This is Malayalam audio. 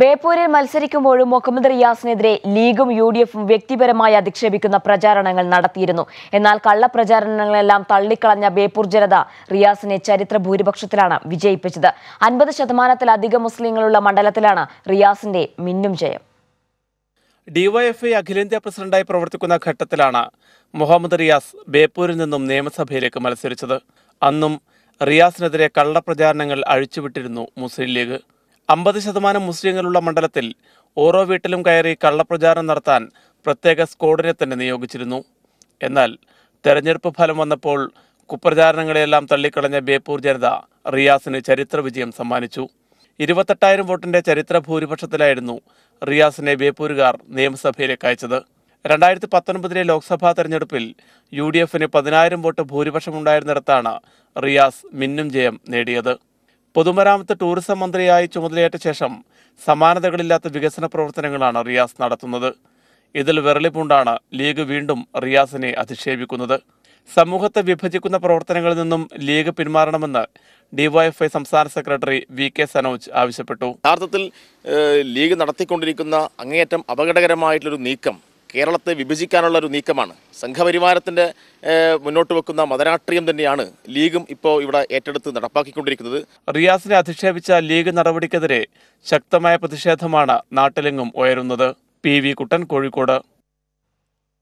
ബേപ്പൂരിൽ മത്സരിക്കുമ്പോഴും മുഹമ്മദ് റിയാസിനെതിരെ ലീഗും യു ഡി എഫും വ്യക്തിപരമായി അധിക്ഷേപിക്കുന്ന പ്രചാരണങ്ങൾ നടത്തിയിരുന്നു. എന്നാൽ കള്ളപ്രചാരണങ്ങളെല്ലാം തള്ളിക്കളഞ്ഞ ബേപ്പൂർ ജനത റിയാസിനെ ചരിത്ര ഭൂരിപക്ഷത്തിലാണ് വിജയിപ്പിച്ചത്. അൻപത് ശതമാനത്തിലധികം മുസ്ലിങ്ങളുള്ള മണ്ഡലത്തിലാണ് റിയാസിന്റെ മിന്നും ജയം. ഡിവൈഎഫ്ഐ അഖിലേന്ത്യാ പ്രസിഡന്റായി പ്രവർത്തിക്കുന്ന ഘട്ടത്തിലാണ് മുഹമ്മദ് റിയാസ് ബേപ്പൂരിൽ നിന്നും നിയമസഭയിലേക്ക് മത്സരിച്ചത്. അന്നും റിയാസിനെതിരെ കള്ളപ്രചാരണങ്ങൾ അഴിച്ചുവിട്ടിരുന്നു മുസ്ലിം ലീഗ്. അമ്പത് ശതമാനം മുസ്ലിങ്ങളുള്ള മണ്ഡലത്തിൽ ഓരോ വീട്ടിലും കയറി കള്ളപ്രചാരണം നടത്താൻ പ്രത്യേക സ്ക്വാഡിനെ തന്നെ നിയോഗിച്ചിരുന്നു. എന്നാൽ തെരഞ്ഞെടുപ്പ് ഫലം വന്നപ്പോൾ കുപ്രചാരണങ്ങളെല്ലാം തള്ളിക്കളഞ്ഞ ബേപ്പൂർ ജനത റിയാസിന് ചരിത്ര വിജയം സമ്മാനിച്ചു. ഇരുപത്തെട്ടായിരം വോട്ടിന്റെ ചരിത്ര ഭൂരിപക്ഷത്തിലായിരുന്നു റിയാസിനെ ബേപ്പൂരുകാർ നിയമസഭയിലേക്ക് അയച്ചത്. രണ്ടായിരത്തി പത്തൊൻപതിലെ ലോക്സഭാ തെരഞ്ഞെടുപ്പിൽ യു ഡി എഫിന് പതിനായിരം വോട്ട് ഭൂരിപക്ഷമുണ്ടായിരുന്നിടത്താണ് റിയാസ് മിന്നും ജയം നേടിയത്. പൊതുമരാമത്ത് ടൂറിസം മന്ത്രിയായി ചുമതലയേറ്റ ശേഷം സമാനതകളില്ലാത്ത വികസന പ്രവർത്തനങ്ങളാണ് റിയാസ് നടത്തുന്നത്. ഇതിൽ വിരളിപ്പുണ്ടാണ് ലീഗ് വീണ്ടും റിയാസിനെ അധിക്ഷേപിക്കുന്നത്. സമൂഹത്തെ വിഭജിക്കുന്ന പ്രവർത്തനങ്ങളിൽ നിന്നും ലീഗ് പിന്മാറണമെന്ന് ഡിവൈഎഫ്ഐ സംസ്ഥാന സെക്രട്ടറി വി കെ സനോജ് ആവശ്യപ്പെട്ടു. യഥാർത്ഥത്തിൽ ലീഗ് നടത്തിക്കൊണ്ടിരിക്കുന്ന അങ്ങേയറ്റം അപകടകരമായിട്ടുള്ളൊരു നീക്കം കേരളത്തെ വിഭജിക്കാനുള്ള ഒരു നീക്കമാണ് സംഘപരിവാരത്തിന്റെ മുന്നോട്ട് വെക്കുന്ന മതരാഷ്ട്രീയം തന്നെയാണ് ലീഗും ഇപ്പോൾ ഇവിടെ ഏറ്റെടുത്ത് നടപ്പാക്കിക്കൊണ്ടിരിക്കുന്നത്. റിയാസിനെ അധിക്ഷേപിച്ച ലീഗ് നടപടിക്കെതിരെ ശക്തമായ പ്രതിഷേധമാണ് നാട്ടിലെങ്ങും ഉയരുന്നത്. P V Kuttan Kozhikode.